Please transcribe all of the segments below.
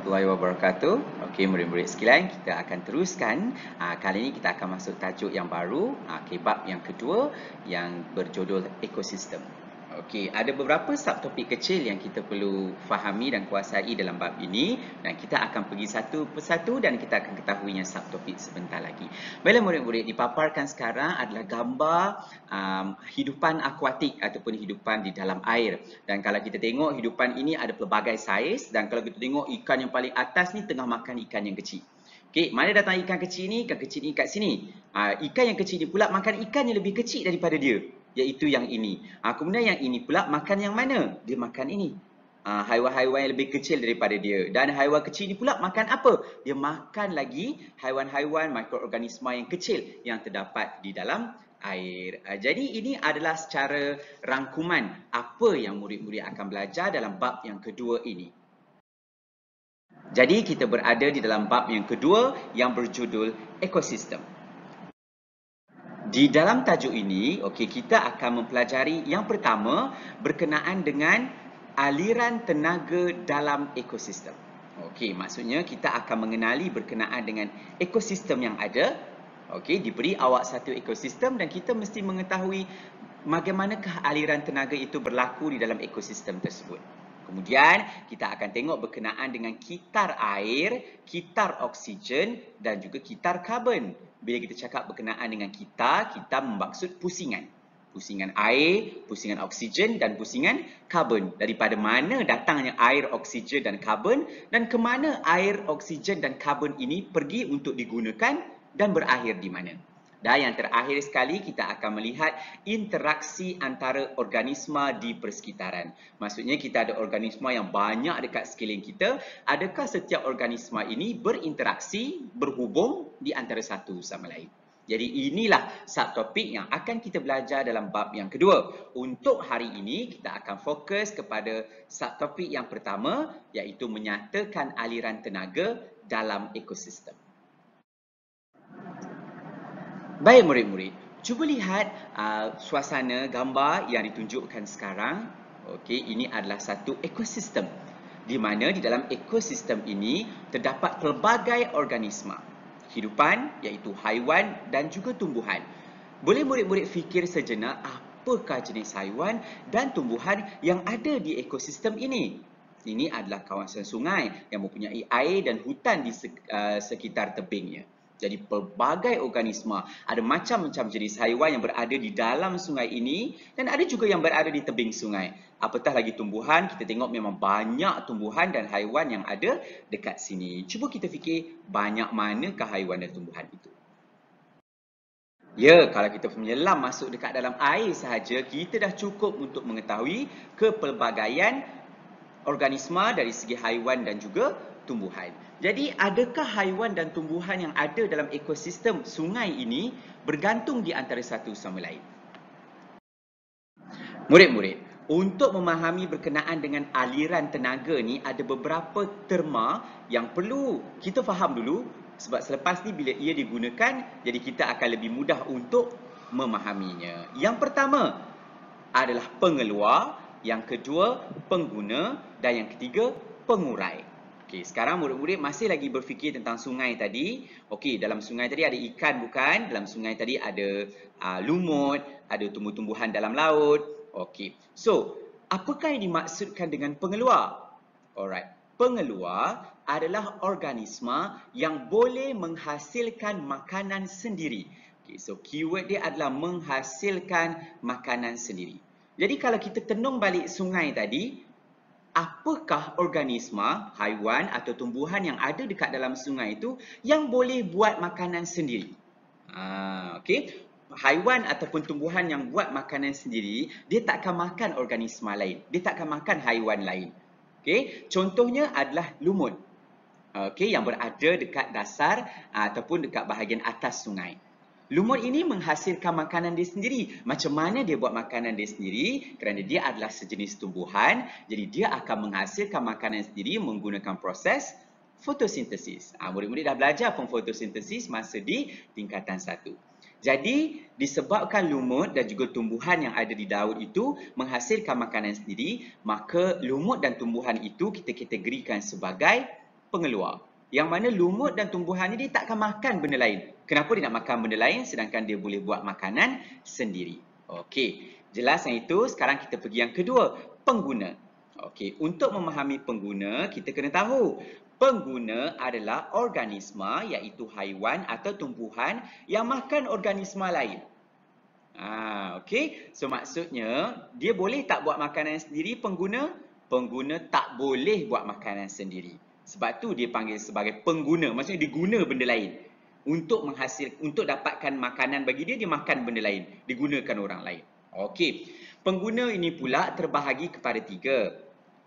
warahmatullahi wabarakatuh. Okey, murid-murid sekalian, kita akan teruskan. Uh, kali ini kita akan masuk tajuk yang baru, uh, okay, bab yang kedua yang berjudul ekosistem. Okey, ada beberapa subtopik kecil yang kita perlu fahami dan kuasai dalam bab ini dan kita akan pergi satu persatu dan kita akan ketahuinya subtopik sebentar lagi. Baiklah murid-murid, dipaparkan sekarang adalah gambar um, hidupan akuatik ataupun hidupan di dalam air. Dan kalau kita tengok hidupan ini ada pelbagai saiz dan kalau kita tengok ikan yang paling atas ni tengah makan ikan yang kecil. Okey, mana datang ikan kecil ni? Ikan kecil ni kat sini. Uh, ikan yang kecil ni pula makan ikan yang lebih kecil daripada dia iaitu yang ini. Ha, kemudian yang ini pula makan yang mana? Dia makan ini. Ha, haiwan-haiwan yang lebih kecil daripada dia. Dan haiwan kecil ni pula makan apa? Dia makan lagi haiwan-haiwan mikroorganisma yang kecil yang terdapat di dalam air. Ha, jadi ini adalah secara rangkuman apa yang murid-murid akan belajar dalam bab yang kedua ini. Jadi kita berada di dalam bab yang kedua yang berjudul ekosistem. Di dalam tajuk ini, okey, kita akan mempelajari yang pertama berkenaan dengan aliran tenaga dalam ekosistem. Okey, maksudnya kita akan mengenali berkenaan dengan ekosistem yang ada. Okey, diberi awak satu ekosistem dan kita mesti mengetahui bagaimanakah aliran tenaga itu berlaku di dalam ekosistem tersebut. Kemudian kita akan tengok berkenaan dengan kitar air, kitar oksigen dan juga kitar karbon. Bila kita cakap berkenaan dengan kitar, kita bermaksud pusingan. Pusingan air, pusingan oksigen dan pusingan karbon. Daripada mana datangnya air, oksigen dan karbon dan ke mana air, oksigen dan karbon ini pergi untuk digunakan dan berakhir di mana. Dan yang terakhir sekali kita akan melihat interaksi antara organisma di persekitaran. Maksudnya kita ada organisma yang banyak dekat sekeliling kita. Adakah setiap organisma ini berinteraksi, berhubung di antara satu sama lain? Jadi inilah subtopik yang akan kita belajar dalam bab yang kedua. Untuk hari ini kita akan fokus kepada subtopik yang pertama iaitu menyatakan aliran tenaga dalam ekosistem. Baik murid-murid, Cuba lihat uh, suasana gambar yang ditunjukkan sekarang. Okey, ini adalah satu ekosistem di mana di dalam ekosistem ini terdapat pelbagai organisma hidupan iaitu haiwan dan juga tumbuhan. Boleh murid-murid fikir sejenak apakah jenis haiwan dan tumbuhan yang ada di ekosistem ini? Ini adalah kawasan sungai yang mempunyai air dan hutan di uh, sekitar tebingnya. Jadi pelbagai organisma, ada macam-macam jenis haiwan yang berada di dalam sungai ini dan ada juga yang berada di tebing sungai. Apatah lagi tumbuhan, kita tengok memang banyak tumbuhan dan haiwan yang ada dekat sini. Cuba kita fikir banyak manakah haiwan dan tumbuhan itu. Ya, kalau kita menyelam masuk dekat dalam air sahaja, kita dah cukup untuk mengetahui kepelbagaian organisma dari segi haiwan dan juga tumbuhan. Jadi adakah haiwan dan tumbuhan yang ada dalam ekosistem sungai ini bergantung di antara satu sama lain? Murid-murid, untuk memahami berkenaan dengan aliran tenaga ni ada beberapa terma yang perlu kita faham dulu sebab selepas ni bila ia digunakan jadi kita akan lebih mudah untuk memahaminya. Yang pertama adalah pengeluar, yang kedua pengguna dan yang ketiga pengurai. Okey, sekarang murid-murid masih lagi berfikir tentang sungai tadi. Okey, dalam sungai tadi ada ikan bukan? Dalam sungai tadi ada uh, lumut, ada tumbuh-tumbuhan dalam laut. Okey. So, apakah yang dimaksudkan dengan pengeluar? Alright. Pengeluar adalah organisma yang boleh menghasilkan makanan sendiri. Okay, so keyword dia adalah menghasilkan makanan sendiri. Jadi kalau kita tenung balik sungai tadi, apakah organisma, haiwan atau tumbuhan yang ada dekat dalam sungai itu yang boleh buat makanan sendiri. Ha, okay. Haiwan ataupun tumbuhan yang buat makanan sendiri, dia tak akan makan organisma lain. Dia tak akan makan haiwan lain. Okay. Contohnya adalah lumut. Okay, yang berada dekat dasar ataupun dekat bahagian atas sungai. Lumut ini menghasilkan makanan dia sendiri. Macam mana dia buat makanan dia sendiri? Kerana dia adalah sejenis tumbuhan. Jadi dia akan menghasilkan makanan sendiri menggunakan proses fotosintesis. Ha, murid-murid dah belajar pun fotosintesis masa di tingkatan satu. Jadi disebabkan lumut dan juga tumbuhan yang ada di daun itu menghasilkan makanan sendiri, maka lumut dan tumbuhan itu kita kategorikan sebagai pengeluar. Yang mana lumut dan tumbuhan ini dia tak akan makan benda lain. Kenapa dia nak makan benda lain sedangkan dia boleh buat makanan sendiri? Okey, jelas yang itu. Sekarang kita pergi yang kedua, pengguna. Okey, untuk memahami pengguna, kita kena tahu pengguna adalah organisma iaitu haiwan atau tumbuhan yang makan organisma lain. Ha, okey, so maksudnya dia boleh tak buat makanan sendiri pengguna? Pengguna tak boleh buat makanan sendiri. Sebab tu dia panggil sebagai pengguna. Maksudnya diguna benda lain. Untuk menghasil, untuk dapatkan makanan bagi dia, dia makan benda lain. Digunakan orang lain. Okey. Pengguna ini pula terbahagi kepada tiga.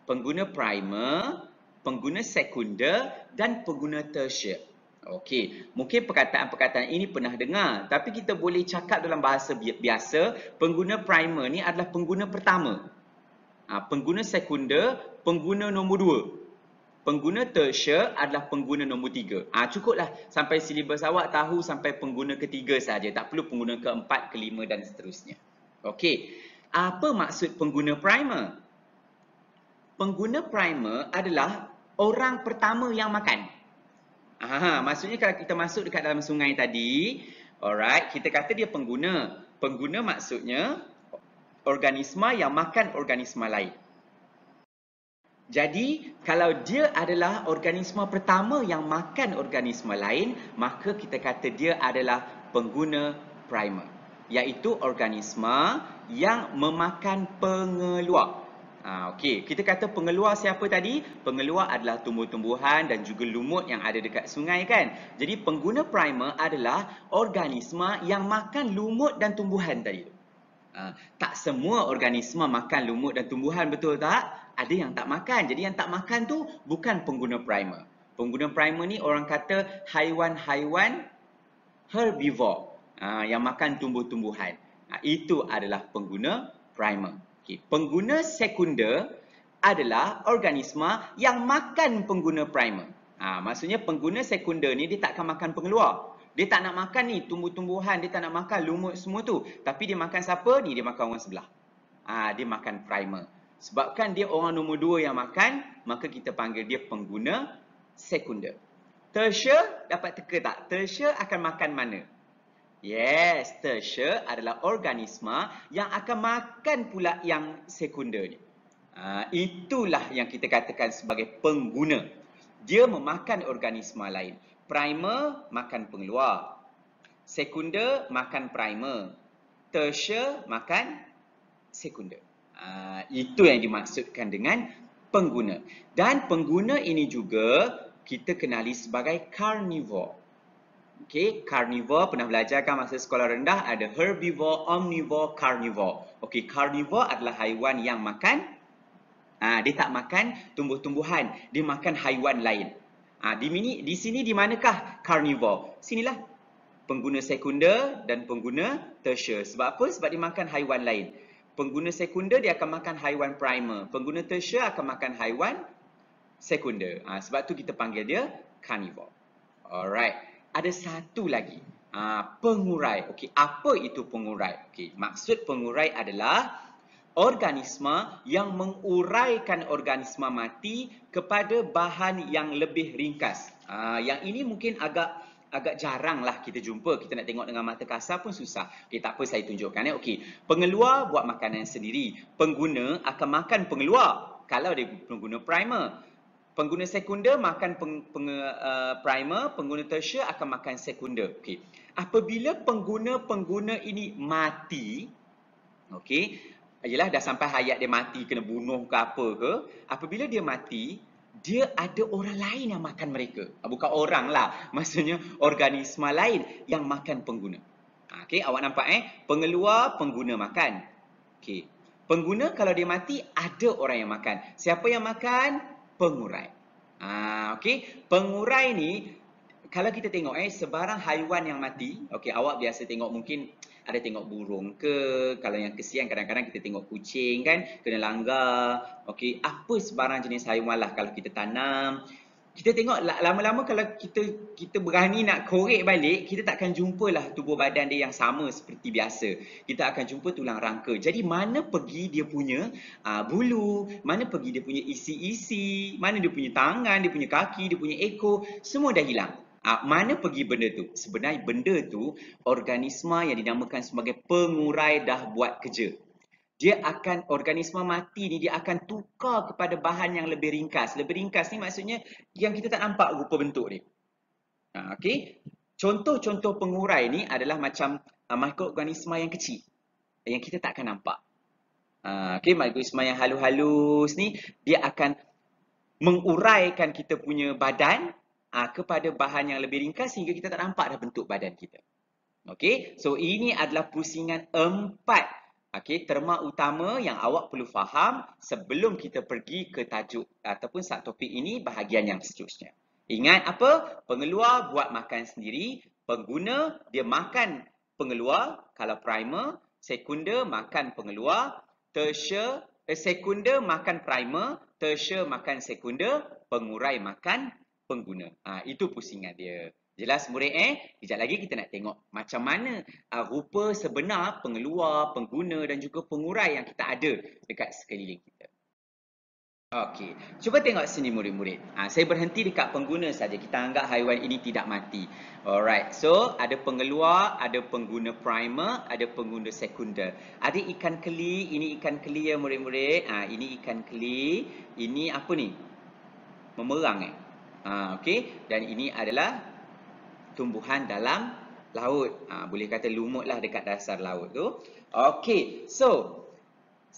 Pengguna primer, pengguna sekunder dan pengguna tertiary. Okey, mungkin perkataan-perkataan ini pernah dengar. Tapi kita boleh cakap dalam bahasa biasa, pengguna primer ni adalah pengguna pertama. Ha, pengguna sekunder, pengguna nombor dua. Pengguna tertiary adalah pengguna nombor tiga. Ha, cukuplah sampai silibus awak tahu sampai pengguna ketiga saja. Tak perlu pengguna keempat, kelima dan seterusnya. Okey. Apa maksud pengguna primer? Pengguna primer adalah orang pertama yang makan. Ah, maksudnya kalau kita masuk dekat dalam sungai tadi, alright, kita kata dia pengguna. Pengguna maksudnya organisma yang makan organisma lain. Jadi, kalau dia adalah organisma pertama yang makan organisma lain, maka kita kata dia adalah pengguna primer. Iaitu organisma yang memakan pengeluar. Ha, Okey, kita kata pengeluar siapa tadi? Pengeluar adalah tumbuh-tumbuhan dan juga lumut yang ada dekat sungai kan? Jadi, pengguna primer adalah organisma yang makan lumut dan tumbuhan tadi. Ha, tak semua organisma makan lumut dan tumbuhan, betul tak? Ada yang tak makan. Jadi yang tak makan tu bukan pengguna primer. Pengguna primer ni orang kata haiwan-haiwan herbivore ha, yang makan tumbuh-tumbuhan. Ha, itu adalah pengguna primer. Okay. Pengguna sekunder adalah organisma yang makan pengguna primer. Ha, maksudnya pengguna sekunder ni dia tak akan makan pengeluar. Dia tak nak makan ni tumbuh-tumbuhan, dia tak nak makan lumut semua tu. Tapi dia makan siapa? Ni dia makan orang sebelah. Ah, dia makan primer. Sebabkan dia orang nombor dua yang makan, maka kita panggil dia pengguna sekunder. Tertiary dapat teka tak? Tertiary akan makan mana? Yes, tertiary adalah organisma yang akan makan pula yang sekunder ni. Uh, itulah yang kita katakan sebagai pengguna. Dia memakan organisma lain. Primer makan pengeluar. Sekunder makan primer. Tertiary makan sekunder. Uh, itu yang dimaksudkan dengan pengguna. Dan pengguna ini juga kita kenali sebagai carnivore. Okey, carnivore pernah belajar kan masa sekolah rendah ada herbivore, omnivore, carnivore. Okey, carnivore adalah haiwan yang makan ah dia tak makan tumbuh-tumbuhan, dia makan haiwan lain. Ah di sini di sini di manakah carnivore? Sinilah pengguna sekunder dan pengguna tertiary. Sebab apa? Sebab dia makan haiwan lain. Pengguna sekunder dia akan makan haiwan primer. Pengguna tertiary akan makan haiwan sekunder. Ha, sebab tu kita panggil dia carnivore. Alright. Ada satu lagi. Ha, pengurai. Okey, apa itu pengurai? Okey, maksud pengurai adalah organisme yang menguraikan organisma mati kepada bahan yang lebih ringkas. Ha, yang ini mungkin agak agak jarang lah kita jumpa. Kita nak tengok dengan mata kasar pun susah. Okey, tak apa saya tunjukkan. Ya. Okey, pengeluar buat makanan sendiri. Pengguna akan makan pengeluar kalau dia pengguna primer pengguna sekunder makan peng, peng, uh, primer, pengguna tertiary akan makan sekunder. Okey. Apabila pengguna-pengguna ini mati, okey, ialah dah sampai hayat dia mati kena bunuh ke apa ke, apabila dia mati, dia ada orang lain yang makan mereka. Ah, bukan orang lah, maksudnya organisma lain yang makan pengguna. Ah, okey, awak nampak eh, pengeluar pengguna makan. Okey. Pengguna kalau dia mati ada orang yang makan. Siapa yang makan? pengurai. Ah, okey, pengurai ni kalau kita tengok eh sebarang haiwan yang mati, okey awak biasa tengok mungkin ada tengok burung ke, kalau yang kesian kadang-kadang kita tengok kucing kan kena langgar. Okey, apa sebarang jenis haiwan lah kalau kita tanam kita tengok lama-lama kalau kita kita berani nak korek balik, kita takkan jumpalah tubuh badan dia yang sama seperti biasa. Kita akan jumpa tulang rangka. Jadi mana pergi dia punya uh, bulu, mana pergi dia punya isi-isi, mana dia punya tangan, dia punya kaki, dia punya ekor, semua dah hilang. Uh, mana pergi benda tu? Sebenarnya benda tu organisma yang dinamakan sebagai pengurai dah buat kerja dia akan organisma mati ni dia akan tukar kepada bahan yang lebih ringkas. Lebih ringkas ni maksudnya yang kita tak nampak rupa bentuk dia. Ha, okay. Contoh-contoh pengurai ni adalah macam uh, mikroorganisma yang kecil. Yang kita tak akan nampak. Uh, okay. Mikroorganisma yang halus-halus ni dia akan menguraikan kita punya badan uh, kepada bahan yang lebih ringkas sehingga kita tak nampak dah bentuk badan kita. Okay. So ini adalah pusingan empat Okey, terma utama yang awak perlu faham sebelum kita pergi ke tajuk ataupun sat topik ini bahagian yang seterusnya. Ingat apa? Pengeluar buat makan sendiri, pengguna dia makan pengeluar kalau primer, sekunder makan pengeluar, tertiary eh, sekunder makan primer, tertiary makan sekunder, pengurai makan pengguna. Ha, itu pusingan dia. Jelas murid eh? Kejap lagi kita nak tengok macam mana uh, rupa sebenar pengeluar, pengguna dan juga pengurai yang kita ada dekat sekeliling kita. Okey, cuba tengok sini murid-murid. Ha, saya berhenti dekat pengguna saja. Kita anggap haiwan ini tidak mati. Alright, so ada pengeluar, ada pengguna primer, ada pengguna sekunder. Ada ikan keli, ini ikan keli ya murid-murid. Ha, ini ikan keli, ini apa ni? Memerang eh. Ha, Okey, dan ini adalah tumbuhan dalam laut. Ha, boleh kata lumut lah dekat dasar laut tu. Okey, so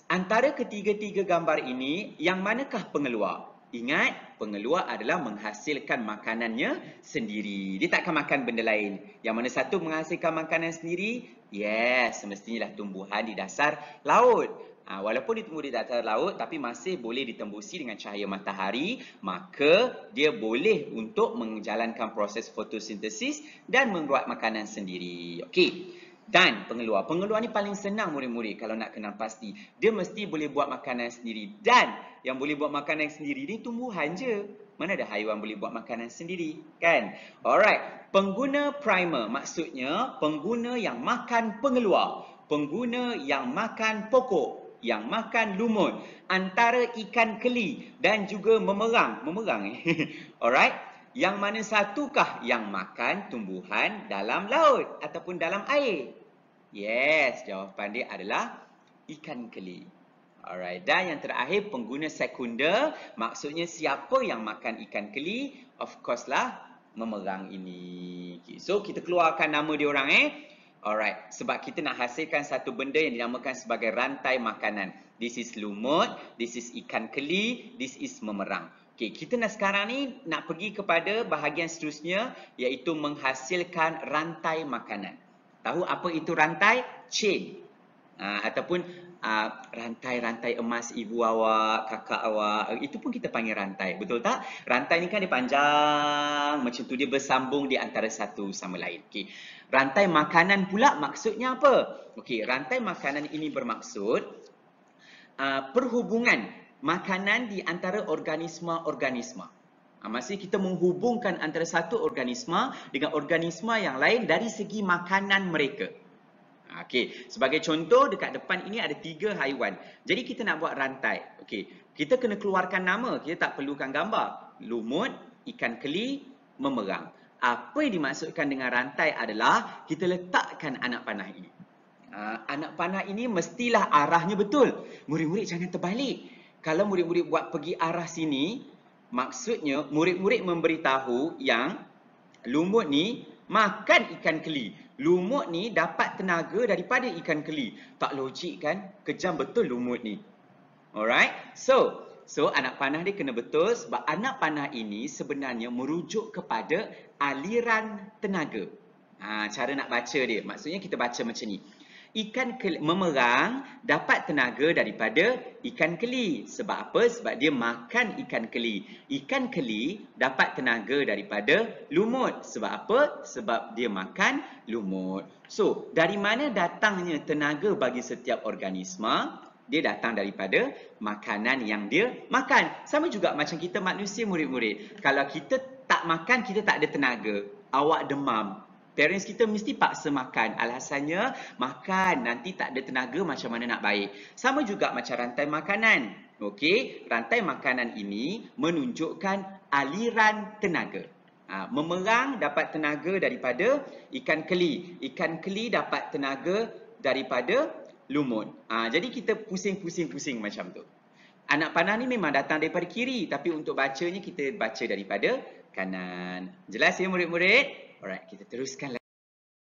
antara ketiga-tiga gambar ini, yang manakah pengeluar? Ingat, pengeluar adalah menghasilkan makanannya sendiri. Dia takkan makan benda lain. Yang mana satu menghasilkan makanan sendiri? Yes, semestinya tumbuhan di dasar laut. Ha, walaupun ditumbuh di dasar laut tapi masih boleh ditembusi dengan cahaya matahari, maka dia boleh untuk menjalankan proses fotosintesis dan membuat makanan sendiri. Okey. Dan pengeluar. Pengeluar ni paling senang murid-murid kalau nak kenal pasti. Dia mesti boleh buat makanan sendiri. Dan yang boleh buat makanan sendiri ni tumbuhan je. Mana ada haiwan boleh buat makanan sendiri, kan? Alright, pengguna primer maksudnya pengguna yang makan pengeluar, pengguna yang makan pokok, yang makan lumut, antara ikan keli dan juga memerang, memerang eh. Alright, yang mana satukah yang makan tumbuhan dalam laut ataupun dalam air? Yes, jawapan dia adalah ikan keli. Alright, dan yang terakhir pengguna sekunder maksudnya siapa yang makan ikan keli? Of course lah memerang ini. Okay, so kita keluarkan nama dia orang eh. Alright, sebab kita nak hasilkan satu benda yang dinamakan sebagai rantai makanan. This is lumut, this is ikan keli, this is memerang. Okay, kita nak sekarang ni nak pergi kepada bahagian seterusnya iaitu menghasilkan rantai makanan. Tahu apa itu rantai? Chain. Uh, ataupun uh, rantai-rantai emas ibu awak, kakak awak, itu pun kita panggil rantai. Betul tak? Rantai ni kan dia panjang, macam tu dia bersambung di antara satu sama lain. Okey. Rantai makanan pula maksudnya apa? Okey, rantai makanan ini bermaksud uh, perhubungan makanan di antara organisma-organisma. Uh, maksudnya kita menghubungkan antara satu organisma dengan organisma yang lain dari segi makanan mereka. Okey, sebagai contoh dekat depan ini ada tiga haiwan. Jadi kita nak buat rantai. Okey, kita kena keluarkan nama. Kita tak perlukan gambar. Lumut, ikan keli, memerang. Apa yang dimaksudkan dengan rantai adalah kita letakkan anak panah ini. Uh, anak panah ini mestilah arahnya betul. Murid-murid jangan terbalik. Kalau murid-murid buat pergi arah sini, maksudnya murid-murid memberitahu yang lumut ni makan ikan keli. Lumut ni dapat tenaga daripada ikan keli. Tak logik kan? Kejam betul lumut ni. Alright? So, so anak panah dia kena betul sebab anak panah ini sebenarnya merujuk kepada aliran tenaga. Ha, cara nak baca dia. Maksudnya kita baca macam ni ikan keli, memerang dapat tenaga daripada ikan keli. Sebab apa? Sebab dia makan ikan keli. Ikan keli dapat tenaga daripada lumut. Sebab apa? Sebab dia makan lumut. So, dari mana datangnya tenaga bagi setiap organisma? Dia datang daripada makanan yang dia makan. Sama juga macam kita manusia murid-murid. Kalau kita tak makan, kita tak ada tenaga. Awak demam, Parents kita mesti paksa makan. Alasannya makan nanti tak ada tenaga macam mana nak baik. Sama juga macam rantai makanan. Okey, rantai makanan ini menunjukkan aliran tenaga. Ha, memerang dapat tenaga daripada ikan keli. Ikan keli dapat tenaga daripada lumut. Ha, jadi kita pusing-pusing-pusing macam tu. Anak panah ni memang datang daripada kiri tapi untuk bacanya kita baca daripada kanan. Jelas ya murid-murid? Alright, kita teruskan lagi.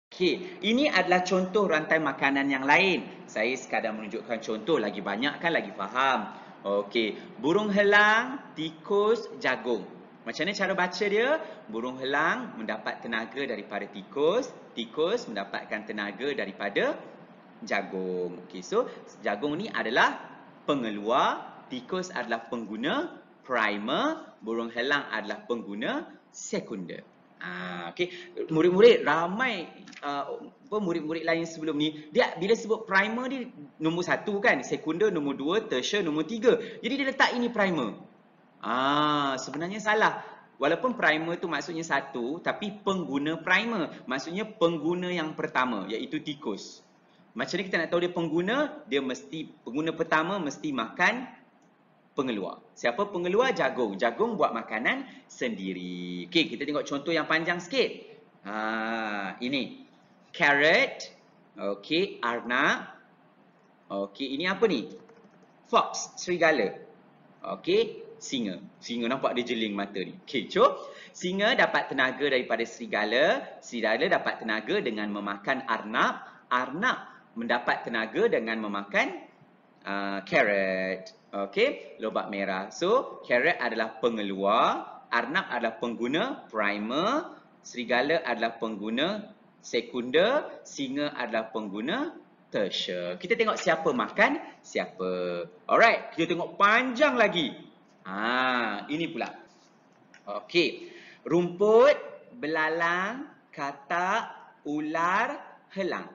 Okey, ini adalah contoh rantai makanan yang lain. Saya sekadar menunjukkan contoh, lagi banyak kan lagi faham. Okey, burung helang, tikus, jagung. Macam mana cara baca dia? Burung helang mendapat tenaga daripada tikus, tikus mendapatkan tenaga daripada jagung. Okey, so jagung ni adalah pengeluar, tikus adalah pengguna primer, burung helang adalah pengguna sekunder. Ah, okay. Murid-murid ramai uh, murid-murid lain sebelum ni dia bila sebut primer ni nombor satu kan, sekunder nombor dua, tertiary nombor tiga. Jadi dia letak ini primer. Ah, sebenarnya salah. Walaupun primer tu maksudnya satu, tapi pengguna primer maksudnya pengguna yang pertama iaitu tikus. Macam ni kita nak tahu dia pengguna, dia mesti pengguna pertama mesti makan pengeluar. Siapa pengeluar? Jagung. Jagung buat makanan sendiri. Okey, kita tengok contoh yang panjang sikit. Ha, ini. Carrot. Okey, arnab. Okey, ini apa ni? Fox, serigala. Okey, singa. Singa nampak dia jeling mata ni. Okey, so singa dapat tenaga daripada serigala. Serigala dapat tenaga dengan memakan arnab. Arnab mendapat tenaga dengan memakan uh, carrot. Okey, lobak merah. So, carrot adalah pengeluar, arnab adalah pengguna primer, serigala adalah pengguna sekunder, singa adalah pengguna tertiary. Kita tengok siapa makan, siapa. Alright, kita tengok panjang lagi. Ha, ini pula. Okey. Rumput, belalang, katak, ular, helang.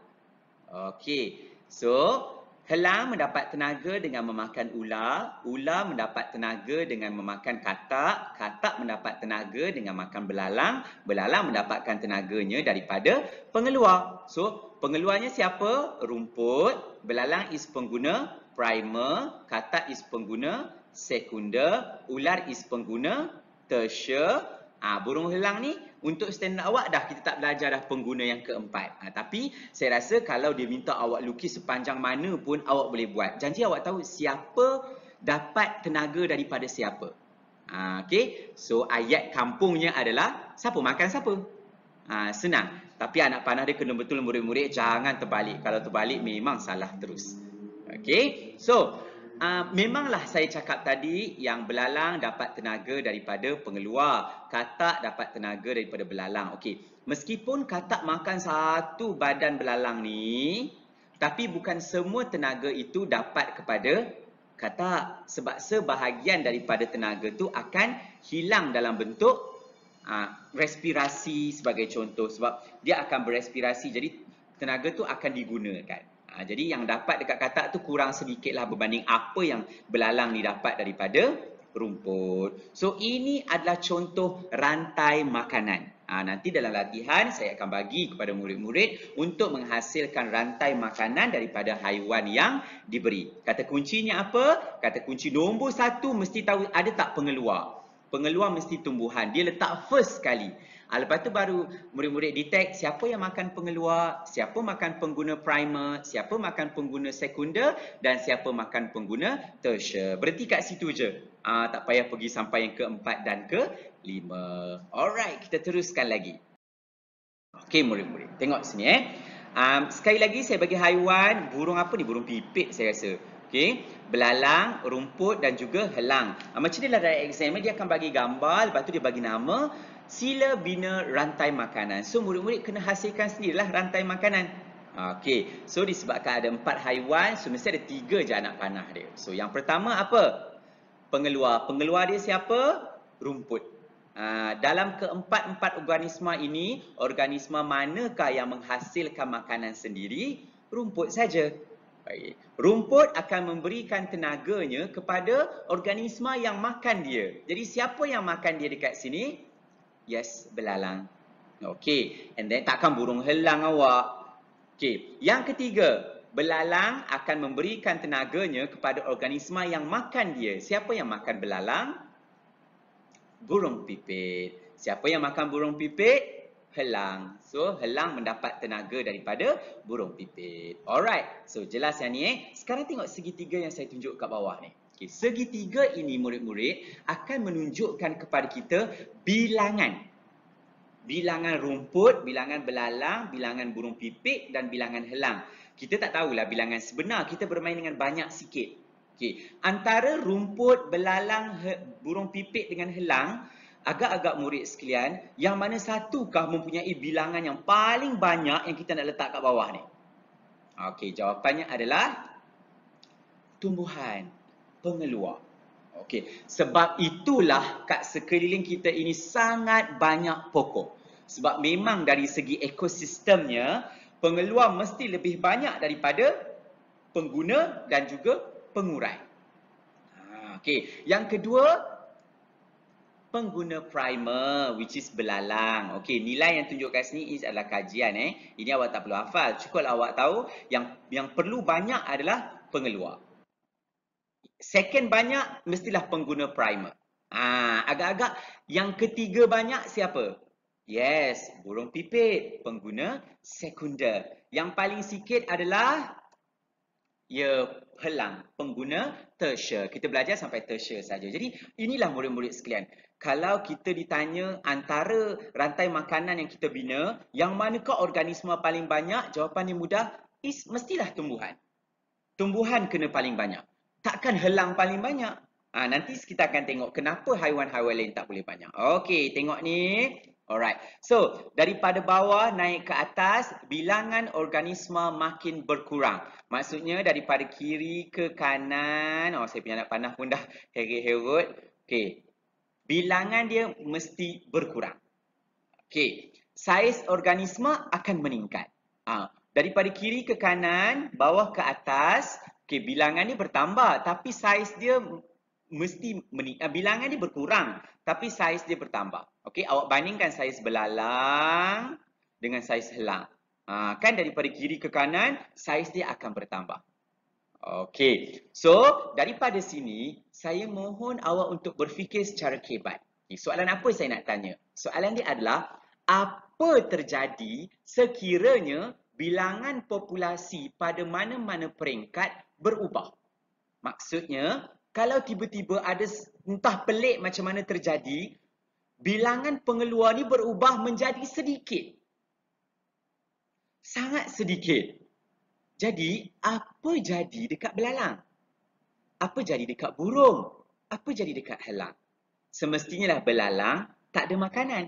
Okey. So, Helang mendapat tenaga dengan memakan ular, ular mendapat tenaga dengan memakan katak, katak mendapat tenaga dengan makan belalang, belalang mendapatkan tenaganya daripada pengeluar. So, pengeluarnya siapa? Rumput, belalang is pengguna primer, katak is pengguna sekunder, ular is pengguna tertiary. Ah, burung helang ni untuk standard awak dah kita tak belajar dah pengguna yang keempat. Ha, tapi saya rasa kalau dia minta awak lukis sepanjang mana pun awak boleh buat. Janji awak tahu siapa dapat tenaga daripada siapa. Ha, okay. So ayat kampungnya adalah siapa makan siapa. Ha, senang. Tapi anak panah dia kena betul murid-murid jangan terbalik. Kalau terbalik memang salah terus. Okay. So Uh, memanglah saya cakap tadi yang belalang dapat tenaga daripada pengeluar. Katak dapat tenaga daripada belalang. Okey. Meskipun katak makan satu badan belalang ni, tapi bukan semua tenaga itu dapat kepada katak. Sebab sebahagian daripada tenaga itu akan hilang dalam bentuk uh, respirasi sebagai contoh. Sebab dia akan berespirasi. Jadi tenaga itu akan digunakan. Ha, jadi yang dapat dekat katak tu kurang sedikit lah berbanding apa yang belalang ni dapat daripada rumput. So ini adalah contoh rantai makanan. Ha, nanti dalam latihan saya akan bagi kepada murid-murid untuk menghasilkan rantai makanan daripada haiwan yang diberi. Kata kuncinya apa? Kata kunci nombor satu mesti tahu ada tak pengeluar. Pengeluar mesti tumbuhan. Dia letak first sekali. Ha, lepas tu baru murid-murid detect siapa yang makan pengeluar, siapa makan pengguna primer, siapa makan pengguna sekunder dan siapa makan pengguna tertiary. Berhenti kat situ je. Ha, tak payah pergi sampai yang keempat dan kelima. Alright, kita teruskan lagi. Okey murid-murid, tengok sini eh. Um, sekali lagi saya bagi haiwan, burung apa ni? Burung pipit saya rasa. Okey, belalang, rumput dan juga helang. Macam ni lah dari exam dia akan bagi gambar, lepas tu dia bagi nama sila bina rantai makanan. So murid-murid kena hasilkan sendirilah rantai makanan. Okey, so disebabkan ada empat haiwan, so mesti ada tiga je anak panah dia. So yang pertama apa? Pengeluar. Pengeluar dia siapa? Rumput. Uh, dalam keempat-empat organisma ini, organisma manakah yang menghasilkan makanan sendiri? Rumput saja. Baik. Rumput akan memberikan tenaganya kepada organisma yang makan dia. Jadi siapa yang makan dia dekat sini? Yes, belalang. Okey, and then takkan burung helang awak. Okey, yang ketiga, belalang akan memberikan tenaganya kepada organisma yang makan dia. Siapa yang makan belalang? Burung pipit. Siapa yang makan burung pipit? Helang. So, helang mendapat tenaga daripada burung pipit. Alright, so jelas yang ni eh. Sekarang tengok segitiga yang saya tunjuk kat bawah ni. Okay, segitiga ini murid-murid akan menunjukkan kepada kita bilangan. Bilangan rumput, bilangan belalang, bilangan burung pipit dan bilangan helang. Kita tak tahulah bilangan sebenar. Kita bermain dengan banyak sikit. Okay. Antara rumput, belalang, burung pipit dengan helang, agak-agak murid sekalian, yang mana satukah mempunyai bilangan yang paling banyak yang kita nak letak kat bawah ni? Okey, jawapannya adalah tumbuhan pengeluar. Okey, sebab itulah kat sekeliling kita ini sangat banyak pokok. Sebab memang dari segi ekosistemnya, pengeluar mesti lebih banyak daripada pengguna dan juga pengurai. Ha, okey, yang kedua pengguna primer which is belalang. Okey, nilai yang tunjukkan sini is adalah kajian eh. Ini awak tak perlu hafal. Cukup awak tahu yang yang perlu banyak adalah pengeluar. Second banyak mestilah pengguna primer. Ah, agak-agak yang ketiga banyak siapa? Yes, burung pipit, pengguna sekunder. Yang paling sikit adalah ya helang, pengguna tertiary. Kita belajar sampai tertiary saja. Jadi inilah murid-murid sekalian. Kalau kita ditanya antara rantai makanan yang kita bina, yang manakah organisma paling banyak? Jawapan yang mudah is mestilah tumbuhan. Tumbuhan kena paling banyak takkan helang paling banyak. Ha, nanti kita akan tengok kenapa haiwan-haiwan lain tak boleh banyak. Okey, tengok ni. Alright. So, daripada bawah naik ke atas, bilangan organisma makin berkurang. Maksudnya daripada kiri ke kanan. Oh, saya punya anak panah pun dah heret-heret. Okey. Bilangan dia mesti berkurang. Okey. Saiz organisma akan meningkat. Ha, daripada kiri ke kanan, bawah ke atas, Okey, bilangan ni bertambah tapi saiz dia mesti uh, bilangan ni berkurang tapi saiz dia bertambah. Okey, awak bandingkan saiz belalang dengan saiz helang. Ha, kan daripada kiri ke kanan, saiz dia akan bertambah. Okey, so daripada sini, saya mohon awak untuk berfikir secara kebat. Okay, soalan apa saya nak tanya? Soalan dia adalah, apa terjadi sekiranya bilangan populasi pada mana-mana peringkat berubah? Maksudnya, kalau tiba-tiba ada entah pelik macam mana terjadi, bilangan pengeluar ni berubah menjadi sedikit. Sangat sedikit. Jadi, apa jadi dekat belalang? Apa jadi dekat burung? Apa jadi dekat helang? Semestinya lah belalang tak ada makanan.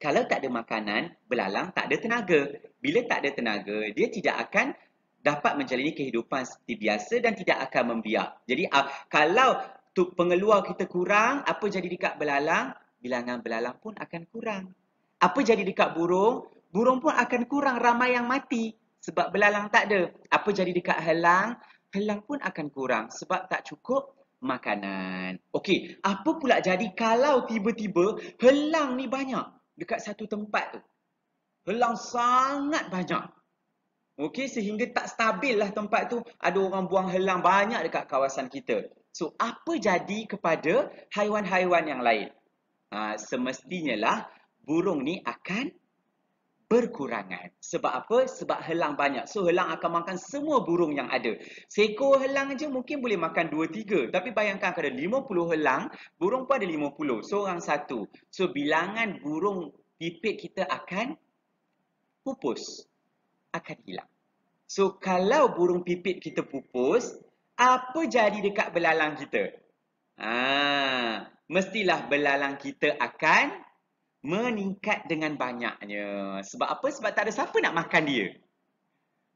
Kalau tak ada makanan, belalang tak ada tenaga. Bila tak ada tenaga, dia tidak akan dapat menjalani kehidupan seperti biasa dan tidak akan membiak. Jadi uh, kalau tu pengeluar kita kurang, apa jadi dekat belalang? Bilangan belalang pun akan kurang. Apa jadi dekat burung? Burung pun akan kurang ramai yang mati sebab belalang tak ada. Apa jadi dekat helang? Helang pun akan kurang sebab tak cukup makanan. Okey, apa pula jadi kalau tiba-tiba helang ni banyak dekat satu tempat tu? Helang sangat banyak. Okey, sehingga tak stabil lah tempat tu. Ada orang buang helang banyak dekat kawasan kita. So, apa jadi kepada haiwan-haiwan yang lain? Ha, semestinya lah burung ni akan berkurangan. Sebab apa? Sebab helang banyak. So, helang akan makan semua burung yang ada. Seekor helang je mungkin boleh makan 2-3. Tapi bayangkan kalau ada 50 helang, burung pun ada 50. Seorang satu. So, bilangan burung pipit kita akan pupus. Akan hilang. So, kalau burung pipit kita pupus, apa jadi dekat belalang kita? Ah, mestilah belalang kita akan meningkat dengan banyaknya. Sebab apa? Sebab tak ada siapa nak makan dia.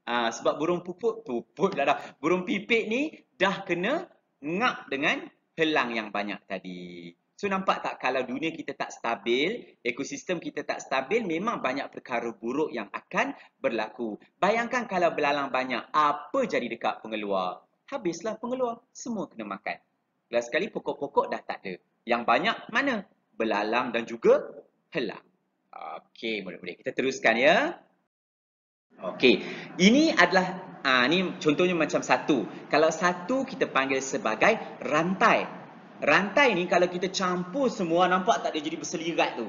Ah, sebab burung pupuk, pupuk dah dah. Burung pipit ni dah kena ngap dengan helang yang banyak tadi. So nampak tak kalau dunia kita tak stabil, ekosistem kita tak stabil, memang banyak perkara buruk yang akan berlaku. Bayangkan kalau belalang banyak, apa jadi dekat pengeluar? Habislah pengeluar, semua kena makan. Last sekali pokok-pokok dah tak ada. Yang banyak mana? Belalang dan juga helang. Okey, boleh-boleh. Kita teruskan ya. Okey, ini adalah ah ni contohnya macam satu. Kalau satu kita panggil sebagai rantai. Rantai ni kalau kita campur semua nampak tak dia jadi berselirat tu.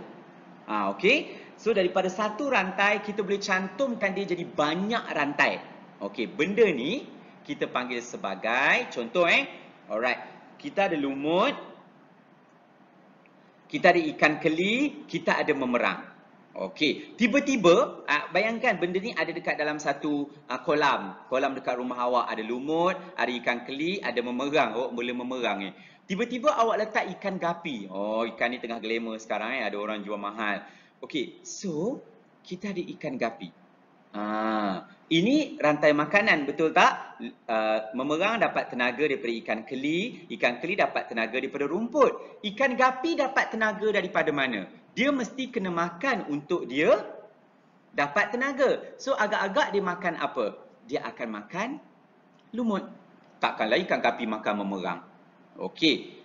Ha, okey. So daripada satu rantai kita boleh cantumkan dia jadi banyak rantai. Okey, benda ni kita panggil sebagai contoh eh. Alright. Kita ada lumut. Kita ada ikan keli, kita ada memerang. Okey, tiba-tiba bayangkan benda ni ada dekat dalam satu kolam. Kolam dekat rumah awak ada lumut, ada ikan keli, ada memerang. Oh, boleh memerang ni. Tiba-tiba awak letak ikan gapi. Oh, ikan ni tengah glamour sekarang eh. Ada orang jual mahal. Okey, so kita ada ikan gapi. Ha, ini rantai makanan, betul tak? Uh, memerang dapat tenaga daripada ikan keli. Ikan keli dapat tenaga daripada rumput. Ikan gapi dapat tenaga daripada mana? Dia mesti kena makan untuk dia dapat tenaga. So, agak-agak dia makan apa? Dia akan makan lumut. Takkanlah ikan gapi makan memerang. Okey.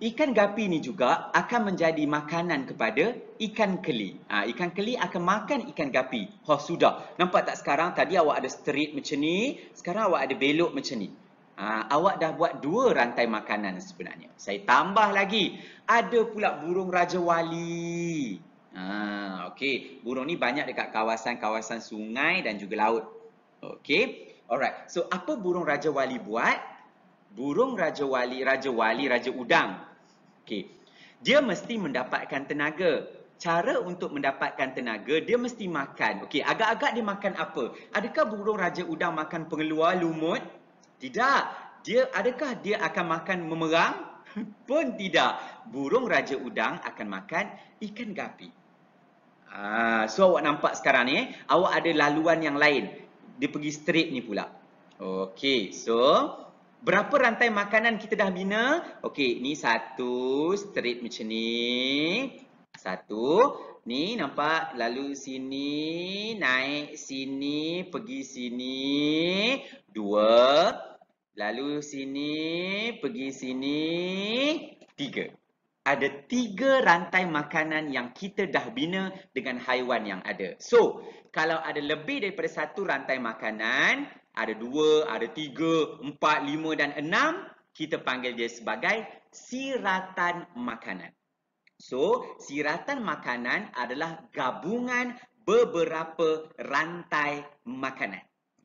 Ikan gapi ni juga akan menjadi makanan kepada ikan keli. Ha, ikan keli akan makan ikan gapi. Oh sudah. Nampak tak sekarang tadi awak ada straight macam ni. Sekarang awak ada belok macam ni. Ha, awak dah buat dua rantai makanan sebenarnya. Saya tambah lagi. Ada pula burung Raja Wali. Ha, Okey. Burung ni banyak dekat kawasan-kawasan sungai dan juga laut. Okey. Alright. So apa burung Raja Wali buat? Burung raja wali, raja wali, raja udang. Okey. Dia mesti mendapatkan tenaga. Cara untuk mendapatkan tenaga, dia mesti makan. Okey, agak-agak dia makan apa? Adakah burung raja udang makan pengeluar lumut? Tidak. Dia adakah dia akan makan memerang? Pun tidak. Burung raja udang akan makan ikan gapi. Ah, so awak nampak sekarang ni, eh? awak ada laluan yang lain. Dia pergi straight ni pula. Okey, so Berapa rantai makanan kita dah bina? Okey, ni satu straight macam ni. Satu. Ni nampak lalu sini, naik sini, pergi sini. Dua. Lalu sini, pergi sini. Tiga. Ada tiga rantai makanan yang kita dah bina dengan haiwan yang ada. So, kalau ada lebih daripada satu rantai makanan, ada dua, ada tiga, empat, lima dan enam, kita panggil dia sebagai siratan makanan. So, siratan makanan adalah gabungan beberapa rantai makanan.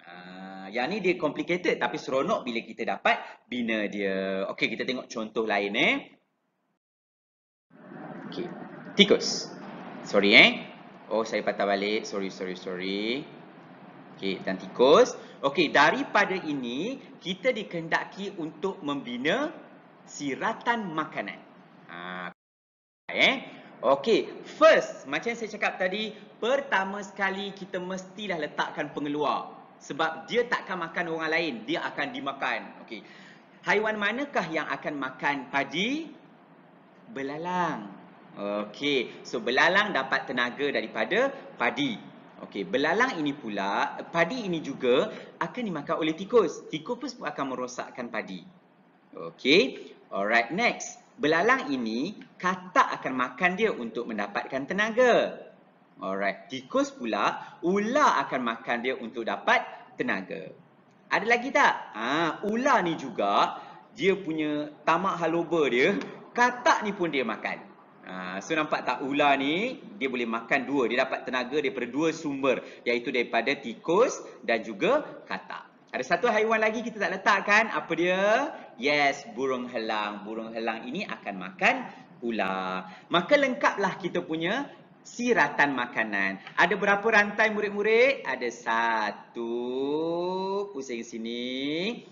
Uh, yang ni dia complicated tapi seronok bila kita dapat bina dia. Okey, kita tengok contoh lain eh. Okey. Tikus. Sorry eh. Oh, saya patah balik. Sorry, sorry, sorry. Okey, dan tikus. Okey, daripada ini kita dikehendaki untuk membina siratan makanan. Ha, eh. Okey, first macam yang saya cakap tadi, pertama sekali kita mestilah letakkan pengeluar. Sebab dia takkan makan orang lain, dia akan dimakan. Okey. Haiwan manakah yang akan makan padi? Belalang. Okey, so belalang dapat tenaga daripada padi. Okey, belalang ini pula, padi ini juga akan dimakan oleh tikus. Tikus pun akan merosakkan padi. Okey, alright next. Belalang ini katak akan makan dia untuk mendapatkan tenaga. Alright, tikus pula ular akan makan dia untuk dapat tenaga. Ada lagi tak? Ah, ha, ular ni juga dia punya tamak haloba dia, katak ni pun dia makan. Ha, so nampak tak ular ni dia boleh makan dua, dia dapat tenaga daripada dua sumber iaitu daripada tikus dan juga katak. Ada satu haiwan lagi kita tak letakkan, apa dia? Yes, burung helang. Burung helang ini akan makan ular. Maka lengkaplah kita punya siratan makanan. Ada berapa rantai murid-murid? Ada satu, pusing sini.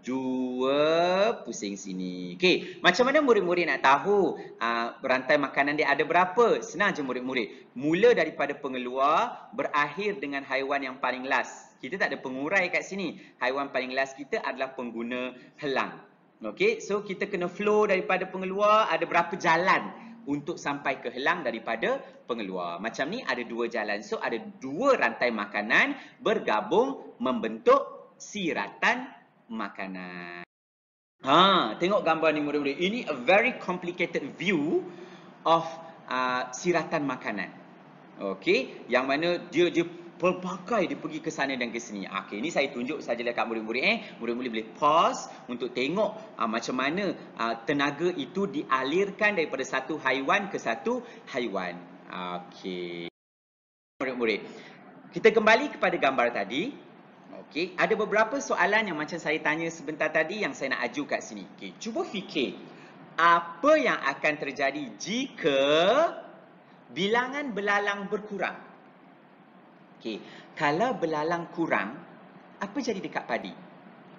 Dua, pusing sini. Okey, macam mana murid-murid nak tahu uh, rantai makanan dia ada berapa? Senang je murid-murid. Mula daripada pengeluar, berakhir dengan haiwan yang paling last. Kita tak ada pengurai kat sini. Haiwan paling last kita adalah pengguna helang. Okey, so kita kena flow daripada pengeluar ada berapa jalan untuk sampai ke helang daripada pengeluar. Macam ni ada dua jalan. So ada dua rantai makanan bergabung membentuk siratan makanan. Ha, tengok gambar ni murid-murid. Ini a very complicated view of uh, siratan makanan. Okey, yang mana dia dia pelbagai dia pergi ke sana dan ke sini. Okey, ini saya tunjuk saja dekat murid-murid eh. Murid-murid boleh pause untuk tengok uh, macam mana uh, tenaga itu dialirkan daripada satu haiwan ke satu haiwan. Okey. Murid-murid. Kita kembali kepada gambar tadi. Okey, ada beberapa soalan yang macam saya tanya sebentar tadi yang saya nak aju kat sini. Okey, cuba fikir apa yang akan terjadi jika bilangan belalang berkurang? Okey, kalau belalang kurang, apa jadi dekat padi?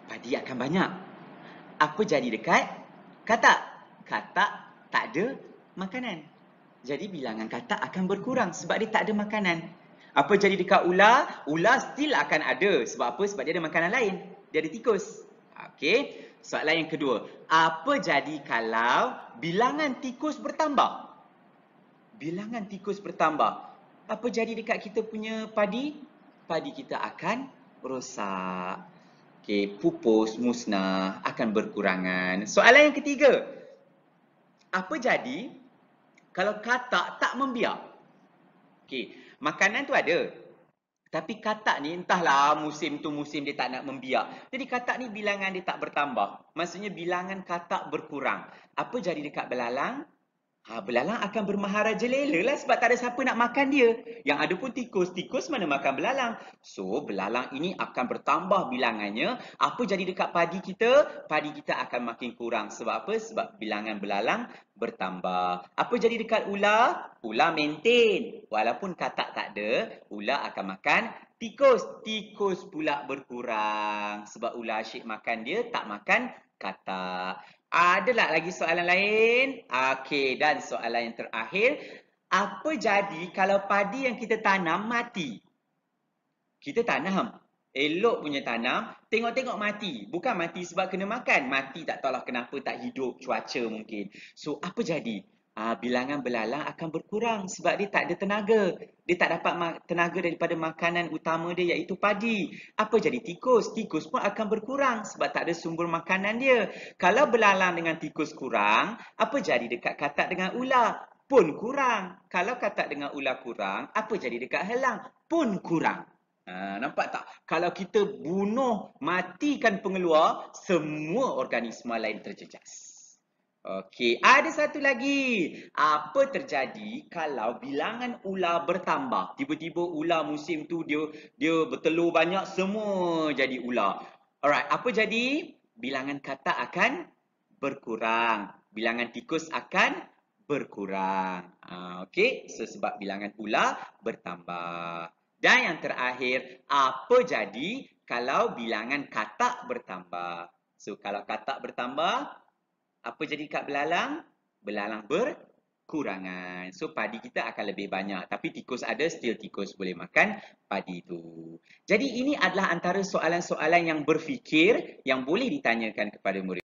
Padi akan banyak. Apa jadi dekat katak? Katak tak ada makanan. Jadi bilangan katak akan berkurang sebab dia tak ada makanan. Apa jadi dekat ular? Ular still akan ada. Sebab apa? Sebab dia ada makanan lain. Dia ada tikus. Okey. Soalan yang kedua. Apa jadi kalau bilangan tikus bertambah? Bilangan tikus bertambah apa jadi dekat kita punya padi? Padi kita akan rosak. Okey, pupus, musnah, akan berkurangan. Soalan yang ketiga. Apa jadi kalau katak tak membiak? Okey, makanan tu ada. Tapi katak ni entahlah musim tu musim dia tak nak membiak. Jadi katak ni bilangan dia tak bertambah. Maksudnya bilangan katak berkurang. Apa jadi dekat belalang? Ha, belalang akan bermaharaja lela lah sebab tak ada siapa nak makan dia. Yang ada pun tikus. Tikus mana makan belalang. So, belalang ini akan bertambah bilangannya. Apa jadi dekat padi kita? Padi kita akan makin kurang. Sebab apa? Sebab bilangan belalang bertambah. Apa jadi dekat ular? Ular maintain. Walaupun katak tak ada, ular akan makan tikus. Tikus pula berkurang. Sebab ular asyik makan dia, tak makan katak. Adalah lagi soalan lain? Okey, dan soalan yang terakhir. Apa jadi kalau padi yang kita tanam mati? Kita tanam. Elok punya tanam. Tengok-tengok mati. Bukan mati sebab kena makan. Mati tak tahulah kenapa tak hidup cuaca mungkin. So, apa jadi? Uh, bilangan belalang akan berkurang sebab dia tak ada tenaga. Dia tak dapat tenaga daripada makanan utama dia iaitu padi. Apa jadi tikus? Tikus pun akan berkurang sebab tak ada sumber makanan dia. Kalau belalang dengan tikus kurang, apa jadi dekat katak dengan ular? Pun kurang. Kalau katak dengan ular kurang, apa jadi dekat helang? Pun kurang. Ha, nampak tak? Kalau kita bunuh, matikan pengeluar, semua organisma lain terjejas. Okey, ada satu lagi. Apa terjadi kalau bilangan ular bertambah? Tiba-tiba ular musim tu dia dia bertelur banyak, semua jadi ular. Alright, apa jadi? Bilangan kata akan berkurang. Bilangan tikus akan berkurang. Ha, Okey, so, sebab bilangan ular bertambah. Dan yang terakhir, apa jadi kalau bilangan katak bertambah? So, kalau katak bertambah, apa jadi kat belalang? Belalang berkurangan. So, padi kita akan lebih banyak. Tapi tikus ada, still tikus boleh makan padi tu. Jadi, ini adalah antara soalan-soalan yang berfikir yang boleh ditanyakan kepada murid.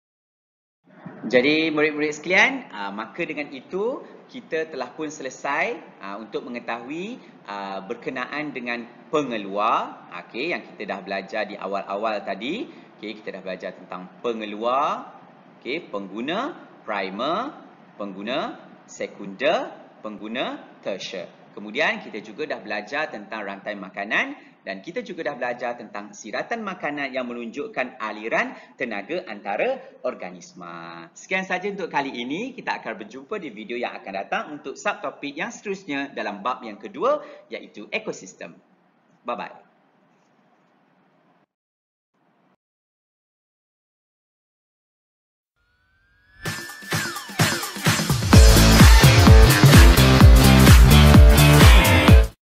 Jadi murid-murid sekalian, uh, maka dengan itu kita telah pun selesai uh, untuk mengetahui uh, berkenaan dengan pengeluar okey yang kita dah belajar di awal-awal tadi. Okey, kita dah belajar tentang pengeluar, okey, pengguna primer, pengguna sekunder, pengguna tertiary. Kemudian kita juga dah belajar tentang rantai makanan dan kita juga dah belajar tentang siratan makanan yang menunjukkan aliran tenaga antara organisma. Sekian saja untuk kali ini. Kita akan berjumpa di video yang akan datang untuk subtopik yang seterusnya dalam bab yang kedua iaitu ekosistem. Bye-bye.